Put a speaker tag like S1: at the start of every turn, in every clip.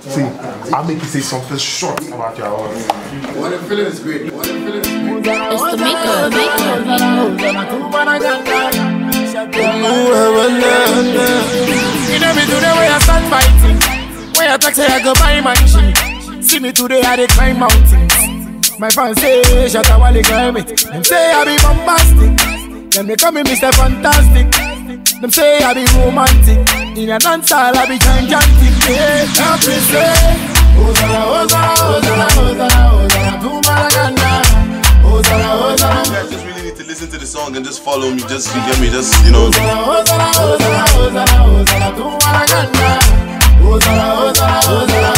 S1: See, I'll make you say something short about your own.
S2: What a feeling is great. What a feeling is great.
S3: It's the maker,
S4: You know me today where I start fighting. Where I talk say I go buy my shit. See me today I dey climb mountains. My fans say Shatta Wale they climb it. Them say I be bombastic. Them they call me Mr. Fantastic. Them say I be romantic. In a dance hall I be gigantic. Yeah, help me say. Hosanna, Hosanna, Hosanna, Hosanna, Hosanna, to Maragana. Hosanna, Hosanna.
S5: You guys just really need to listen to the song and just follow me. Just you get me. Just you know.
S4: Hosanna, Hosanna, Hosanna, Hosanna, Hosanna, to Maragana. Hosanna, Hosanna, Hosanna,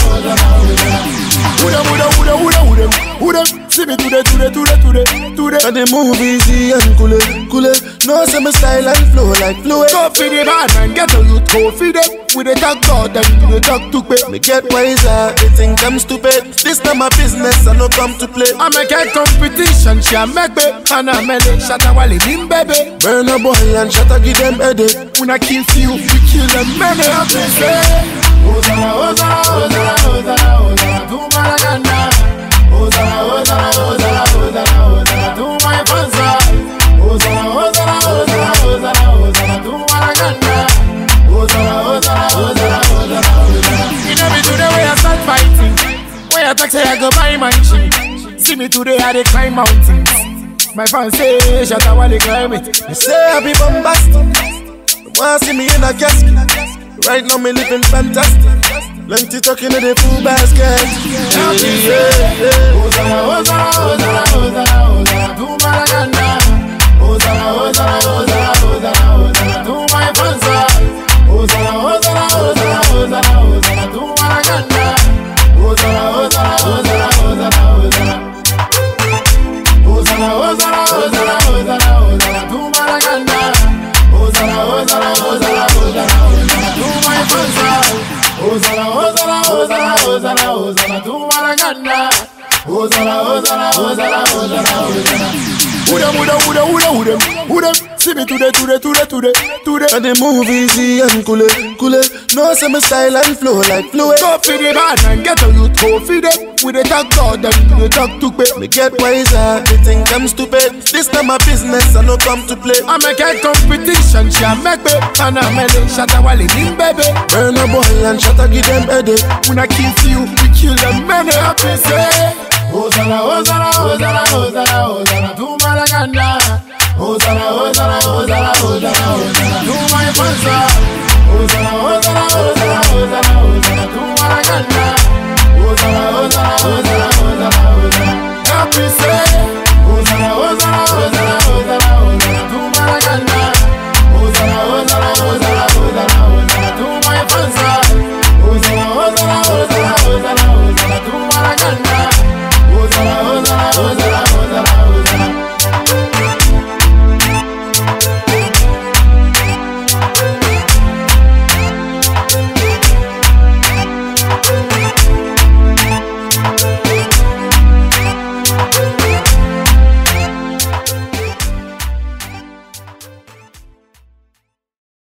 S4: today, today, today, today, today.
S6: And the move easy and cool it, cool it. No my style and flow like fluid.
S4: Go for the bad man, get a youth, go for them. With the talk God, them do the talk to pay.
S6: Me get wiser, they think I'm stupid. This not my business, I no come to play.
S4: I make a competition, she a make me. And I make it, Shatta Wale in baby.
S6: Burna Boy and Shatta give them headache.
S4: When I kill few, we kill them many. I say, Hosanna, Hosanna, Hosanna, Hosanna, Talk say I go buy my shit. See me today I dey climb mountains. My fans say Shatta Wale they climb it.
S6: They say I be bombastic. Wanna see me in a casket. Right now me living fantastic. Plenty talking in the full basket. Yeah, yeah, yeah.
S4: Hosanna, Hosanna, Hosanna, Hosanna, Hosanna, Hosanna, Hosanna, Hosanna. Who them, who them, who them, who them, who them, who them? See me today, today, today, today, today.
S6: And the move easy and cool it, cool it. No my style and flow like fluid.
S4: Go for the bad man, get a youth, go for them. With the talk God, them do the talk to pay.
S6: Me get wiser, they think I'm stupid. This not my business, I no come to play.
S4: I make a competition, she a make me. And I make it, shut while it in baby.
S6: Burna Boy and Shatta give them headache.
S4: When I kill few, we kill them many. Happy say, Hosanna, Hosanna, Hosanna, Hosanna, Hosanna, to Maragana. Hosanna, Hosanna, Hosanna, Hosanna, Hosanna, to my. Hosanna, Hosanna, Hosanna,